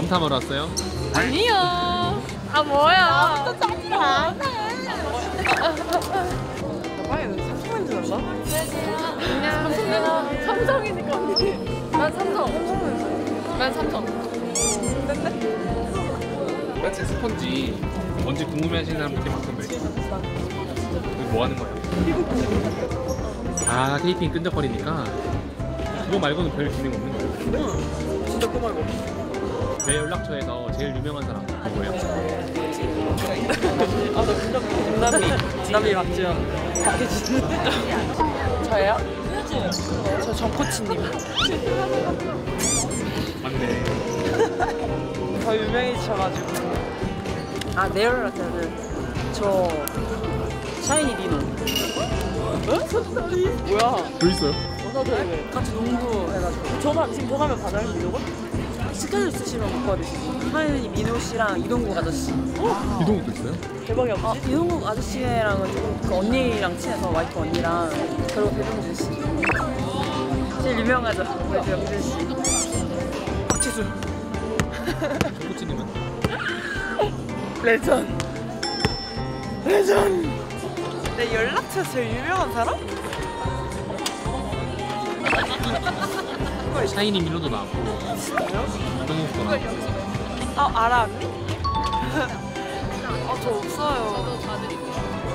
염탐하러 왔어요? 아니요. 아 뭐야? 또 짱이야. 빨리 삼성인 줄 알았나? 안녕하세요. 삼성이니까. 난 삼성. 난 삼성. 마치 스펀지 뭔지 궁금해하시는 사람들 꽤 많던데 이거 뭐 하는 거야? 아 테이핑 끈적거리니까 그거 말고는 별 기능 없는 거예요 진짜 꼬말고. 내 연락처에서 제일 유명한 사람 누구예요? 아나 김남미. 김남미 박지현. 박혜진. 저예요? 저 정코치님. 맞네 더 유명해지셔가지고. 아 네얼라테는 저 샤이니 디노. 뭐야? 또 있어요? 같이 농구 해가지고 전화 지금 전화면 받아요 민호 쓰시면 못 받으시고 샤이니 민호 씨랑 이동국 아저씨 이동욱도 있어요? 대박이 없지? 아, 이동국 아저씨랑은 좀그 언니랑 친해서 와이프 언니랑 그리고 배병준 씨 제일 유명하죠 우리 배병준 씨 박지수 코치님은? 레전 레전 내 연락처 제일 유명한 사람? 샤이니 밀로도 나왔고. 이동욱도 나왔고. 아 알아 언니? 아저 없어요.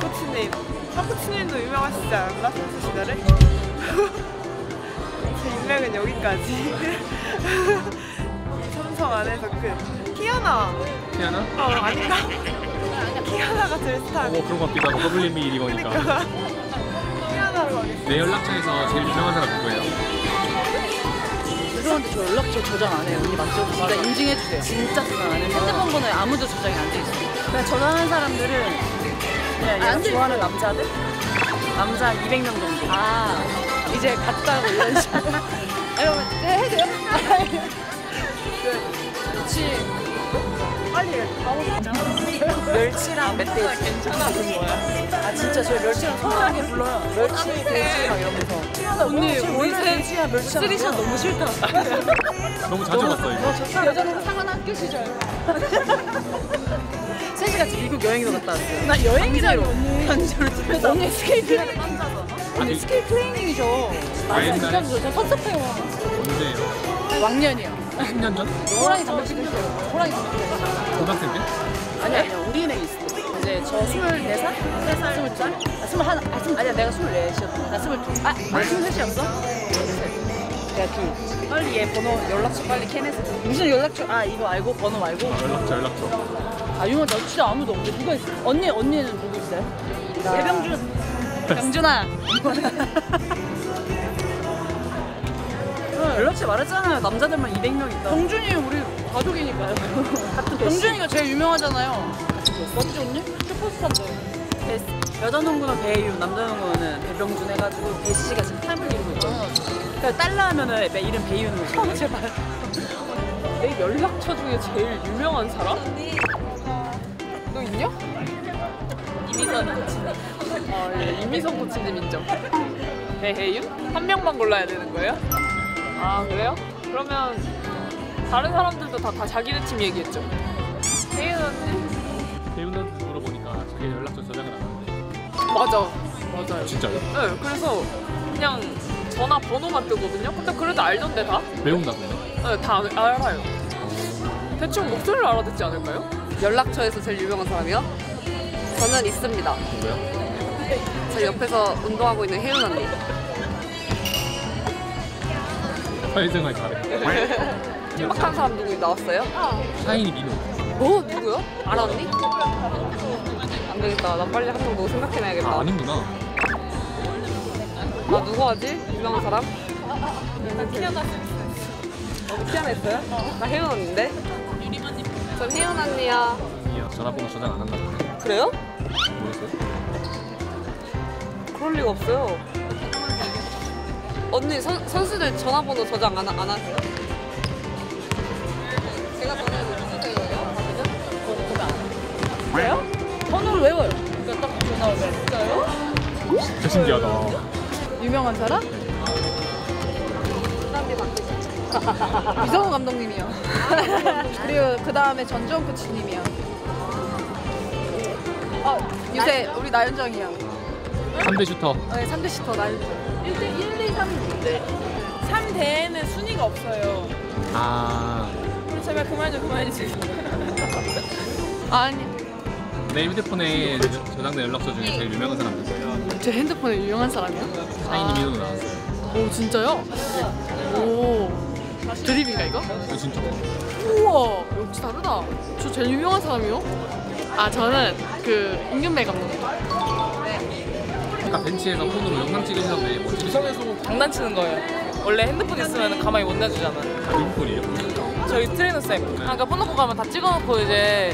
코치님 아 코치님도 유명하시지 않나? 선수 시절에? 제 인맥은 여기까지. 삼성 안에서 끝. 키아나. 태연아? 어 아닌가? 키아나가 제일 스타 어 그런 것 같기도 하고. WNBA 이거니까. 그러니까. 키아나로 가겠습니다. 내 연락처에서 제일 유명한 사람 누구예요? 죄송한데 저 연락처 저장 안 해요. 언니 맞죠? 진짜 인증해 주세요. 진짜 저장 안 해서 핸드폰 번호에 아무도 저장이 안 돼 있어요. 그냥 전화하는 사람들은 그냥 얘가 안 돼 좋아하는 남자들? 남자 한 200명 정도 아, 이제 갔다고 이런 식으로 네, 해도 돼요? 그렇지 빨리 멸치랑 멧돼지 괜찮아 아 진짜 저 멸치랑 서운하게 불러요 멸치 돼지랑 이러면서 언니, 원래 돼지야 멸치야 쓰리샷 너무 싫다. 너무 자주 봤어 이거 여자는 상한 학교 시절. 셋이 같이 미국 여행도 갔다 왔어요 나 여행자로. 강제로 집에서 언니 스케이트 아니 언니 스케이트 트레이닝이죠. 아? 진짜 저 선수 때요. 언제예요? 왕년이요. 10년 전? 호랑이 담배 피고 있어요. 호랑이 담배 피고 있어요. 고등학생 때? 아니 아니야 우리 은행에 있어 이제 저 24살? 3살? 22살? 아, 스물 하나, 아, 스물, 아니야 내가 24이었어 나 스물 둘. 아, 아 23이었어? 내가 둘 빨리 얘 번호 연락처 빨리 캐내서 무슨 연락처? 아 이거 알고 번호 말고 아, 연락처 연락처 아, 유명, 나 진짜 아무도 없는데. 누가 있어? 언니, 언니는 누구 있어요? 배병준 병준아. 어, 연락처 말했잖아요 남자들만 200명 있다 병준이 우리 가족이니까요. 같은 배씨 병준이가 제일 유명하잖아요. 맞지, 언니? 슈퍼스타인데. 배- 여자 농구는 배혜윤 남자 농구는 배병준 해가지고 배씨가 지금 타임을 이루고 있잖아 그러니까 딸라 하면은 배 이름 배혜윤으로 어, 제발 내 연락처 중에 제일 유명한 사람? 너 있냐? 이미선 코치님 아, 예. 이미선 코치님 인정. 배혜윤? 한 명만 골라야 되는 거예요? 아, 그래요? 그러면 다른 사람들도 다, 다 자기네 팀 얘기했죠. 혜윤 언니? 배우는 물어보니까 자기 연락처 저장을 안 하는데 맞아. 맞아요. 진짜요? 네, 그래서 그냥 전화 번호만 뜨거든요. 근데 그래도 알던데 다? 배운다고요? 네, 다 알- 알아요. 대충 목소리를 알아듣지 않을까요? 연락처에서 제일 유명한 사람이요? 저는 있습니다. 누구요? 저 옆에서 운동하고 있는 혜윤 언니. 사회생활 잘해 빡한 사람 누구 나왔어요? 샤이니 민호 뭐? 누구요? 알아 언니? 안 되겠다. 나 빨리 한명더 생각해놔야겠다. 아 아닌구나 아 누구 하지? 유명한 사람? 키아나 어, 키아나 했어요? 나 혜윤 언니인데? 전 혜윤 언니야. 이야 전화번호 저장 안 한다 그래요? 뭐였어요? 그럴 리가 없어요. 언니 선, 선수들 전화번호 저장 안, 하- 안 하세요? 제가 전화해도 누구세요? 왜요? 번호를 외워요. 그러니까 딱 전화 오면. 진짜요? 진짜 신기하다 유명한 사람? 부담이 받으시죠? 이성우 감독님이요. 그리고 그 다음에 전주원 코치님이요. 어, 요새 우리 나윤정이요. 3대 슈터. 네, 3대 시터 나윤정. 1대 1, 2, 3인데 3대에는 순위가 없어요. 아. 제발 그만 좀 그만해 주세요. 아니, 내 휴대폰에 저장된 연락처 중에 제일 유명한 사람 누구예요? 제 핸드폰에 유명한 사람이요? 샤이니 민호도 나왔어요. 오, 진짜요? 오. 드립인가 이거? 이거 진짜. 우와, 역시 다르다. 저 제일 유명한 사람이요? 아, 저는 그 임균배 감독 님. 아까 벤치에서 폰으로 영상 찍으셨는데 뭐 찍으시나요? 장난치는 거예요. 원래 핸드폰 있으면 가만히 못 놔주잖아. 링콜이에요? 저희 트레이너 쌤. 아까 폰 놓고 가면 다 찍어놓고 이제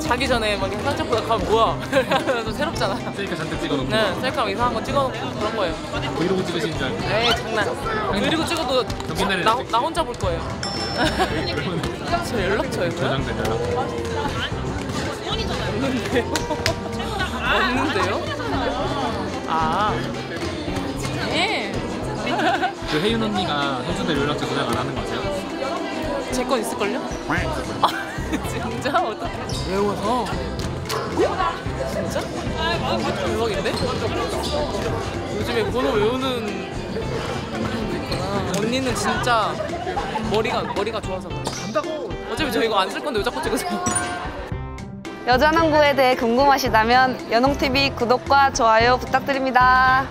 자기 전에 막 사진첩 보다 가면 뭐야? 좀 새롭잖아. 셀카 잔뜩 찍어놓고 네, 셀카 이상한 거 찍어놓고 그런 거예요. 브이로그 찍으신 줄 알고 에이 장난. 그리고 찍어도 옛날에 나. 나 혼자 볼 거예요. 저 연락처예요? 연락 없는데요? 없는데요? 아. 예. 그 혜윤 언니가 선수들 연락처 저장 안 하는 거 아세요? 제 건 있을걸요? 아, 진짜? 어떡해. 외워서. 진짜? 대박인데? 요즘에 번호 외우는. 언니는 진짜 머리가, 머리가 좋아서 그래. 간다고! 어차피 저 이거 안 쓸 건데 왜 자꾸 찍으세요? 여자농구에 대해 궁금하시다면 연홍TV 구독과 좋아요 부탁드립니다.